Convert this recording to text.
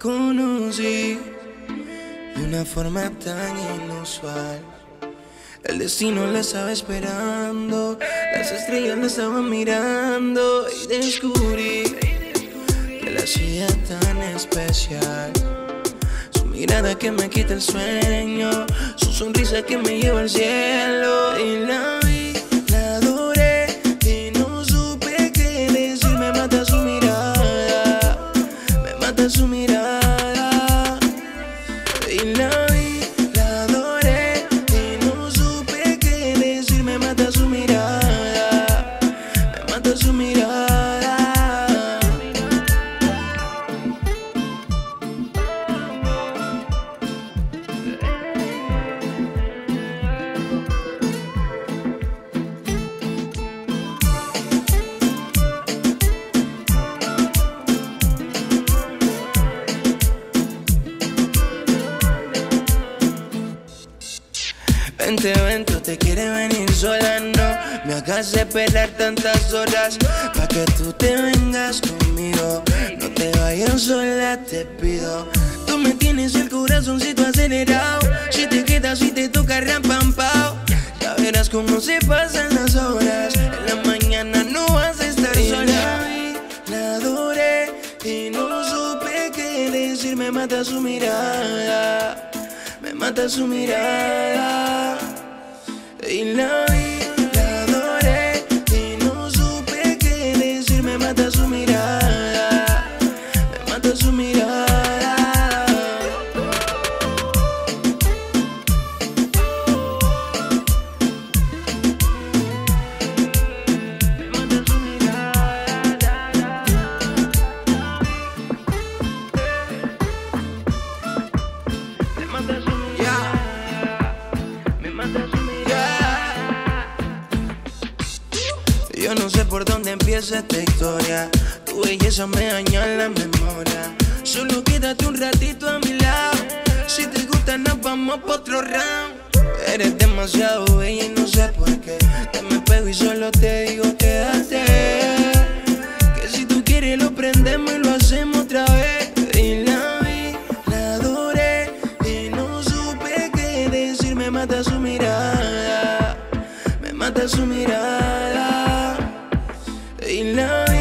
conocí de una forma tan inusual. El destino la estaba esperando, las estrellas la estaban mirando y descubrí que la hacía tan especial. Su mirada que me quita el sueño, su sonrisa que me lleva al cielo y la Me mata Vente, vente, te quiere venir sola, no Me hagas esperar tantas horas Pa' que tú te vengas conmigo. No te vayas sola, te pido. Tú me tienes el corazoncito acelerado Si te quedas y te toca rampampao Ya verás cómo se pasan las horas. En la mañana no vas a estar sola. La adoré y no supe qué decir. Me mata su mirada me mata su mirada y la Yo no sé por dónde empieza esta historia. Tu belleza me daña la memoria. Solo quédate un ratito a mi lado. Si te gusta, nos vamos por otro round. Eres demasiado bella y no sé por qué. Te me pego y solo te digo quédate. Que si tú quieres lo prendemos y lo hacemos otra vez. Y la vi, la adoré y no supe qué decir. Me mata su mirada, me mata su mirada. in love.